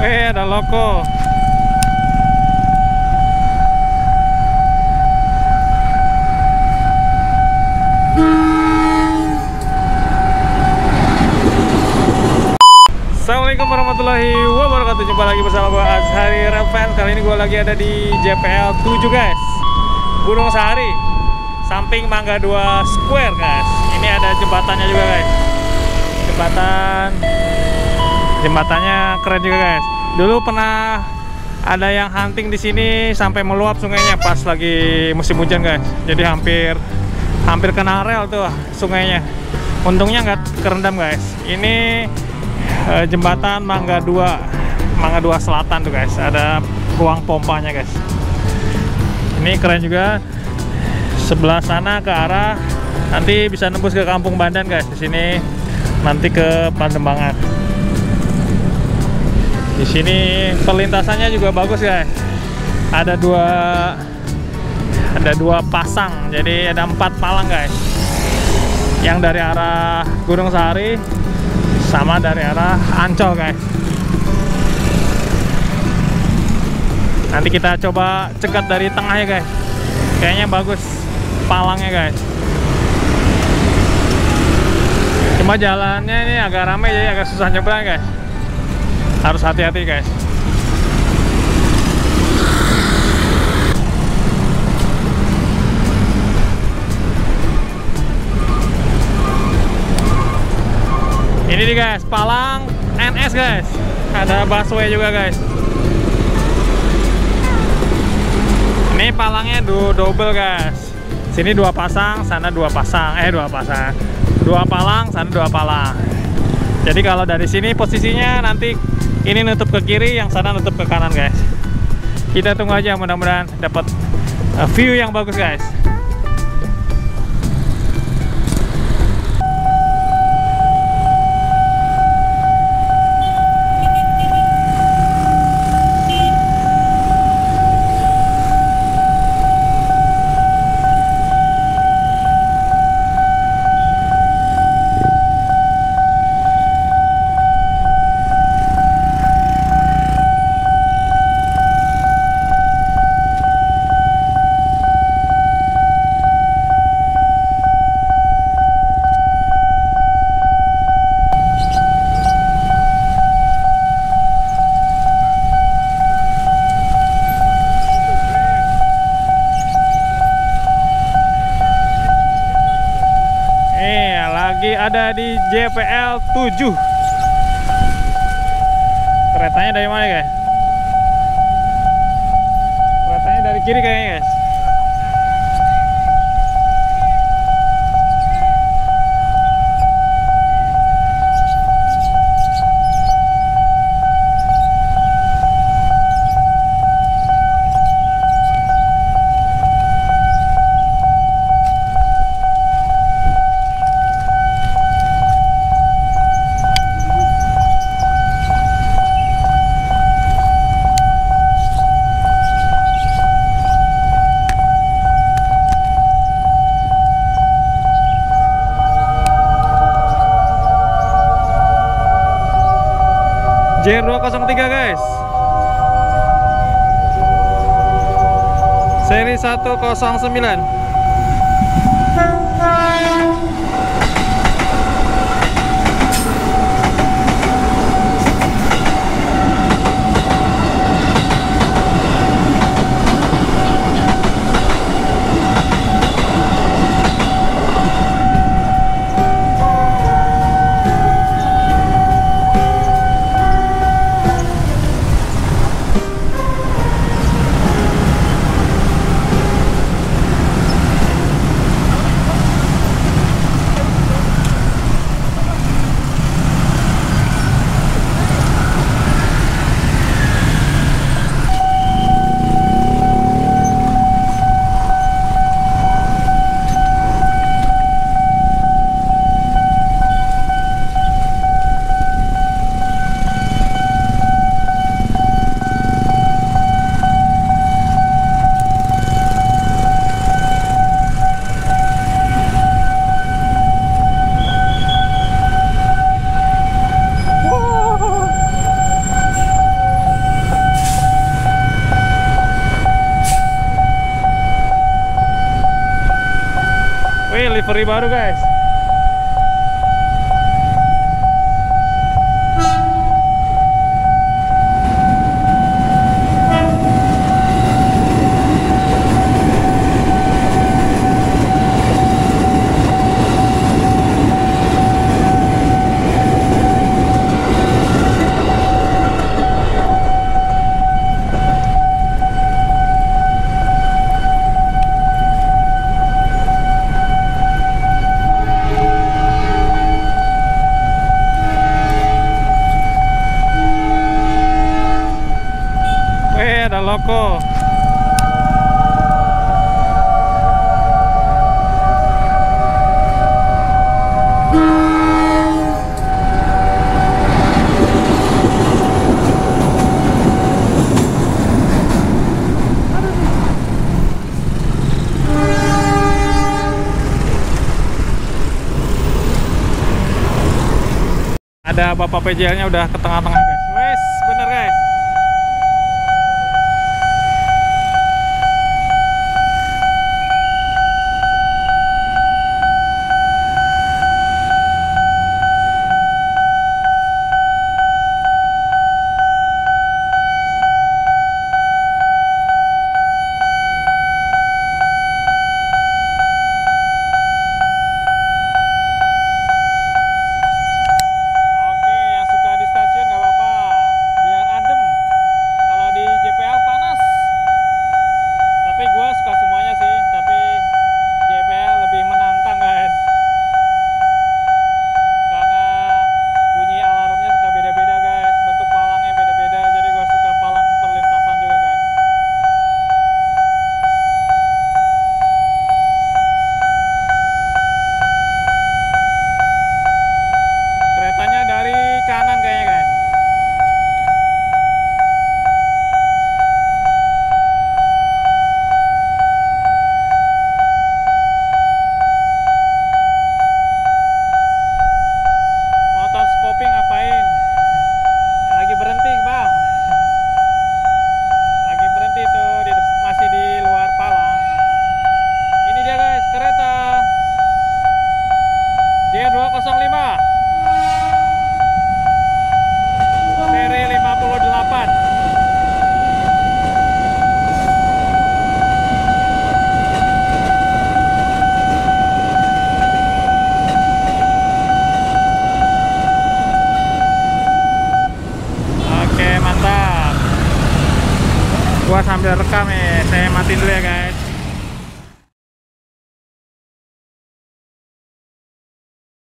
Weh, ada loko. Assalamualaikum warahmatullahi wabarakatuh. Jumpa lagi bersama gue Azhari Revan Kali ini gue lagi ada di JPL 7 guys. Gunung Sahari Samping Mangga 2 Square guys. Ini ada jembatannya juga guys. Jembatan Jembatannya keren juga guys. Dulu pernah ada yang hunting di sini sampai meluap sungainya pas lagi musim hujan guys. Jadi hampir hampir kena rel tuh sungainya. Untungnya nggak kerendam guys. Ini eh, jembatan Mangga 2 Mangga 2 Selatan tuh guys. Ada ruang pompanya guys. Ini keren juga. Sebelah sana ke arah nanti bisa nembus ke Kampung Bandan guys. Di sini nanti ke Pandembangan di sini perlintasannya juga bagus guys. Ada dua ada dua pasang. Jadi ada empat palang guys. Yang dari arah Gunung Sahari sama dari arah Ancol guys. Nanti kita coba cegat dari tengahnya guys. Kayaknya bagus palangnya guys. Cuma jalannya ini agak ramai jadi agak susah nyebrang guys harus hati-hati guys. Ini nih guys Palang NS guys. Ada busway juga guys. Ini palangnya du double guys. Sini dua pasang sana dua pasang. Eh dua pasang. Dua palang sana dua palang. Jadi kalau dari sini posisinya nanti ini nutup ke kiri yang sana nutup ke kanan guys. Kita tunggu aja mudah-mudahan dapat uh, view yang bagus guys Eh, lagi ada di JPL 7. Keretanya dari mana, guys? Keretanya dari kiri kayaknya, guys. JR203 guys. Seri 109 livery baru guys. Loko ada bapak PJL-nya udah ke tengah-tengah. rekam ya eh. saya matiin dulu ya guys.